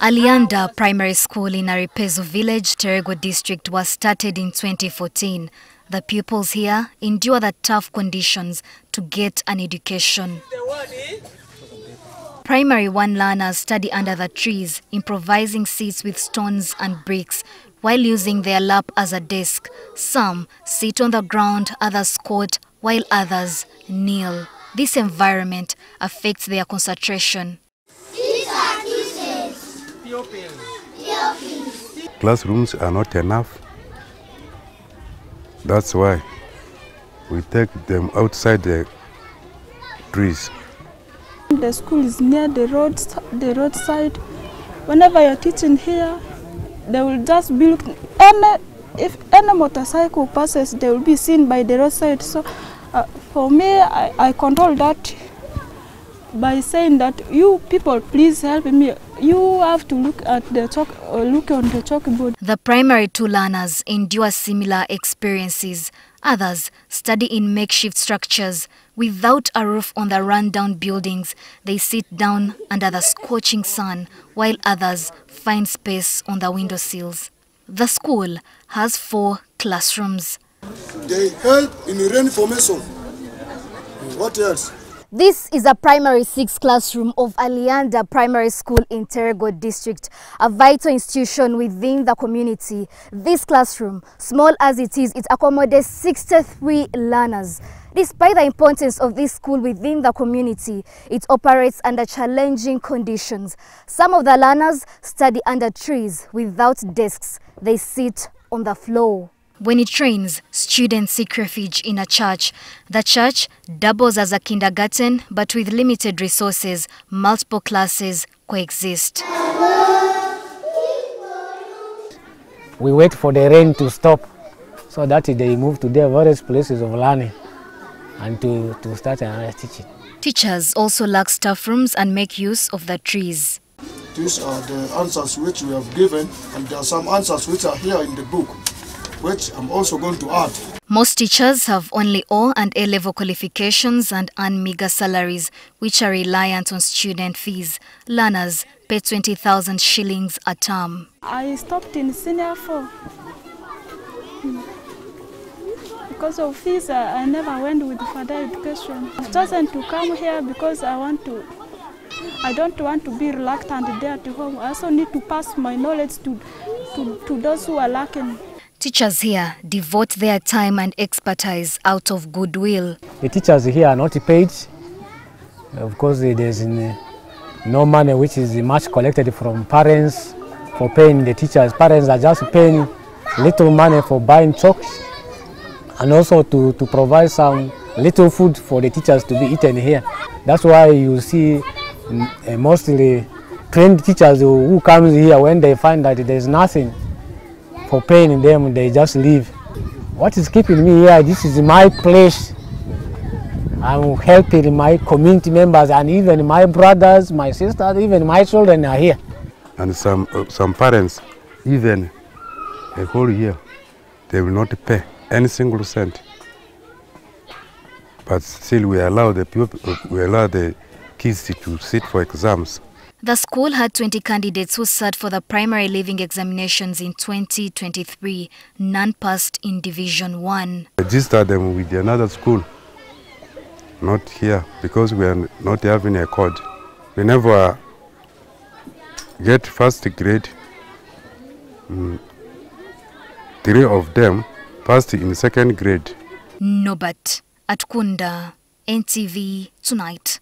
Alianda Primary School in Aripezu Village, Terego District was started in 2014. The pupils here endure the tough conditions to get an education. Primary 1 learners study under the trees, improvising seats with stones and bricks while using their lap as a desk. Some sit on the ground, others squat, while others kneel. This environment affects their concentration. Classrooms are not enough. That's why we take them outside the trees. The school is near the road, the roadside. Whenever you're teaching here, they will just be looking. Any, if any motorcycle passes, they will be seen by the roadside. So, uh, for me, I, I control that by saying that you people, please help me. You have to look at the chalk, uh, look on the chalkboard. The primary two learners endure similar experiences. Others study in makeshift structures. Without a roof on the rundown buildings, they sit down under the scorching sun, while others find space on the window sills The school has four classrooms. They help in rain formation. What else? This is a primary six classroom of Alianda Primary School in Terego District, a vital institution within the community. This classroom, small as it is, it accommodates 63 learners. Despite the importance of this school within the community, it operates under challenging conditions. Some of the learners study under trees without desks. They sit on the floor. When it rains, students seek refuge in a church. The church doubles as a kindergarten, but with limited resources, multiple classes coexist. We wait for the rain to stop so that they move to their various places of learning and to, to start another teaching. Teachers also lack staff rooms and make use of the trees. These are the answers which we have given, and there are some answers which are here in the book, which I'm also going to add. Most teachers have only O and A level qualifications and earn meager salaries, which are reliant on student fees. Learners pay 20,000 shillings a term. I stopped in senior four. Because of fees, I, I never went with further education. I've chosen to come here because I want to. I don't want to be reluctant there at home. I also need to pass my knowledge to, to, to those who are lacking. Teachers here devote their time and expertise out of goodwill. The teachers here are not paid. Of course, there's no money which is much collected from parents for paying the teachers. Parents are just paying little money for buying chalks and also to, to provide some little food for the teachers to be eaten here. That's why you see mostly trained teachers who, comes here when they find that there's nothing for paying them, they just leave. What is keeping me here, this is my place. I'm helping my community members and even my brothers, my sisters, even my children are here. And some, uh, some parents, even a whole year, they will not pay any single cent. But still we allow the people, we allow the kids to sit for exams. The school had 20 candidates who sat for the primary leaving examinations in 2023. None passed in Division 1. Register them with another school, not here, because we are not having a code. We never get first grade. Mm, three of them passed in second grade. Nobat at Kunda, NTV Tonight.